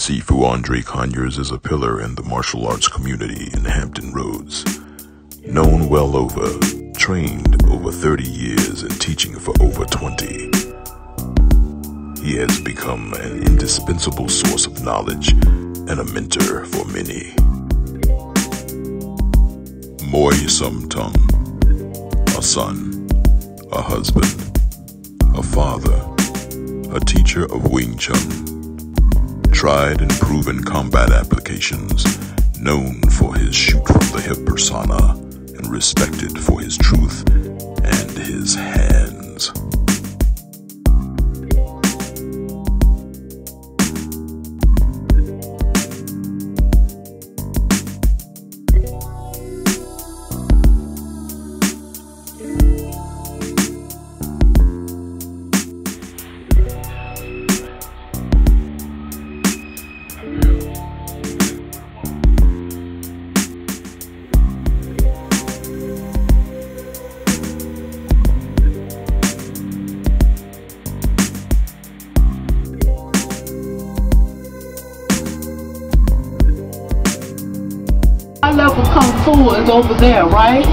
Sifu Andrei Conyers is a pillar in the martial arts community in Hampton Roads. Known well over, trained over 30 years and teaching for over 20. He has become an indispensable source of knowledge and a mentor for many. Moy Sum Tung, a son, a husband, a father, a teacher of Wing Chun tried and proven combat applications, known for his shoot from the hip persona, and respected for his truth and his hands. My level kung fu is over there, right?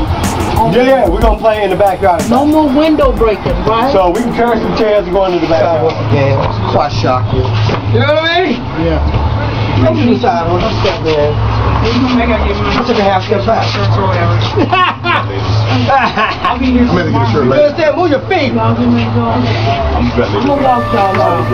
Yeah, yeah, we're gonna play in the backyard. No more window breaking, right? So we can carry some chairs and go into the backyard. Yeah, quite shocking. You know what I mean? Yeah. Come to the side, one step there. I took a half step back. I'll be here I'm gonna get a shirt You later. understand? Move your feet. I'm gonna walk y'all out.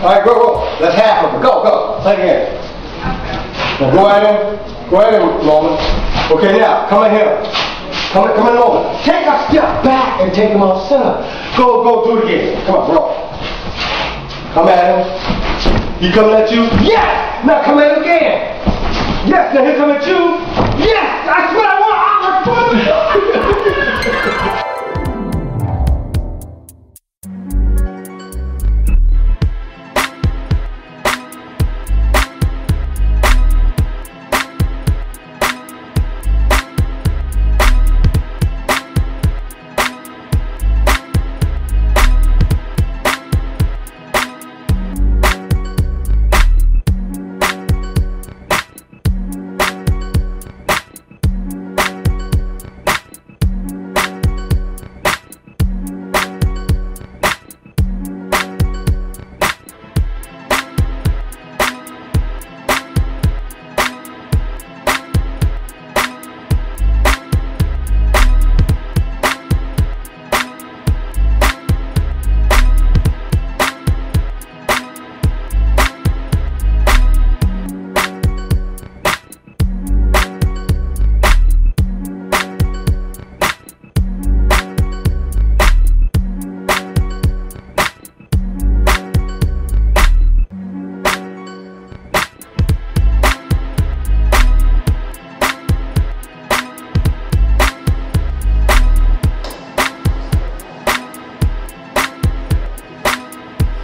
All right, go, go. That's half of it. Go, go. Take it. Now go at him. Go at him, Norman. Okay, now, come in here. Come in, come in, Norman. Take a step back and take him off center. Go, go, do it again. Come on, bro. Come at him. He coming at you? Yes! Now come at him again. Yes, now he coming at you. Yes! I want.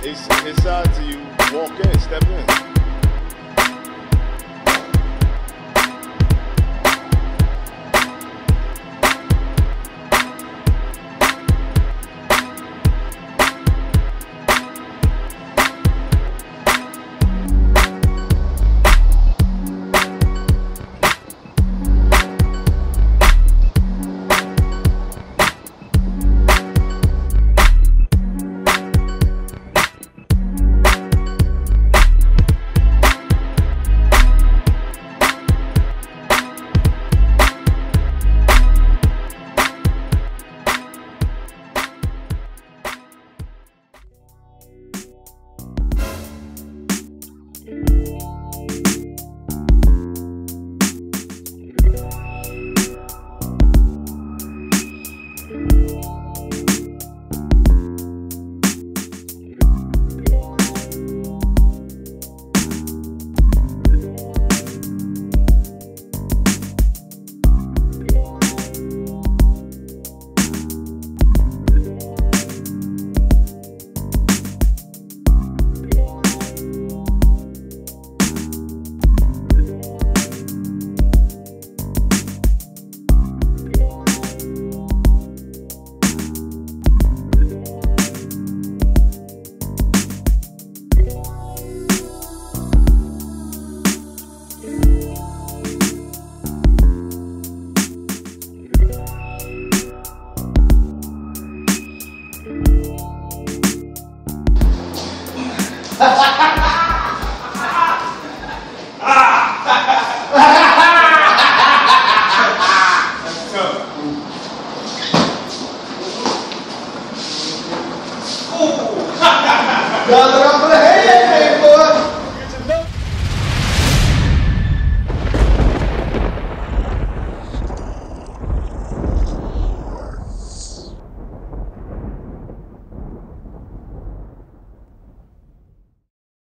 it's, it's out to you. Walk in, step in.